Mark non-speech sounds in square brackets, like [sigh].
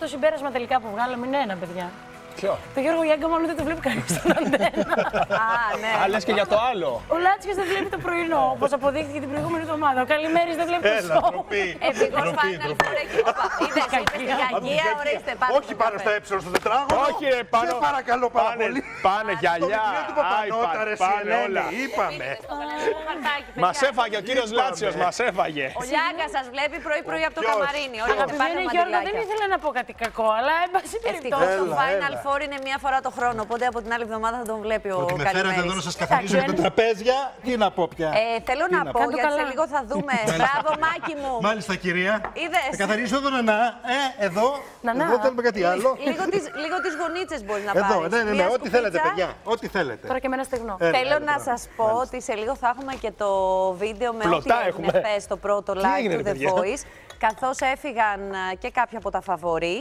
Το συμπέρασμα τελικά που βγάλαμε είναι ένα, παιδιά. Ποιο; Το Γιώργο Γιάνκα μάλλον δεν το βλέπει κανείς στον αντένα. [laughs] Α, ναι. Α, λες και για το άλλο. Ο Λάτσιος δεν βλέπει το πρωινό, όπως αποδείχθηκε την προηγούμενη εβδομάδα. Ο Καλημέρης δεν βλέπει το Έλα, σοου. ντροπή. Ευτυχώ Ντροπή, Final ντροπή. Four έχει. Όπα, είδες, είπες την κακία, ορίστε, πάτε Όχι στο πάνω καφέ. στα έψιλο στο τετράγωνο. Όχι, ρε, πάνω. Σε παρακαλώ πάρα Πάνε- πολύ. Πάνε γυαλιά, Στο βιβλίο του Παπανότα, iPad, ρε, πάνε Σιελένη, όλα. Είπαμε. Στο γαλανικό χαρτάκι, παιδιά. Μας έφαγε ο κύριος Είπαμε. Λάτσιος, μας έφαγε. Ο Λιάγκας σας βλέπει πρωί-πρωί από το Ποιος; καμαρίνι. Ωραία, πάρτε Αγαπημένη Γιώργο, δεν μαντιλάκια. ήθελα να πω κάτι κακό, αλλά εν πάση Ευτυχώς περιπτώσει. το Έλα, Final έλα. Four είναι μία φορά το χρόνο. Οπότε από την άλλη εβδομάδα θα τον βλέπει ο Ότι με φέρατε εδώ να Καλημέρης. σα καθαρίζω για τα τραπέζια. Τι να πω πια. Ε, θέλω να να πω, Κάντο γιατί σε καλά. λίγο θα δούμε. Μπράβο, Μάκη μου. Μάλιστα, κυρία. Είδες. Θα καθαρίσω εδώ να. Ε, εδώ. Νανά. Εδώ θέλουμε κάτι άλλο. Λίγο τις, λίγο τις γονίτσες μπορείς να Εδώ, πάρεις. ναι, ναι, ναι. Μία Ό,τι θέλετε, σκουπίτσα. παιδιά. Ό,τι θέλετε. Τώρα και με ένα στεγνό. Έλα, Θέλω έλα, να τώρα. σας πω ότι σε λίγο θα έχουμε και το βίντεο με Πλωτά ό,τι έγινε έχουμε. χθες στο πρώτο live έγινε, του ρε The παιδιά; Voice. Καθώς έφυγαν α, και κάποια από τα φαβορή.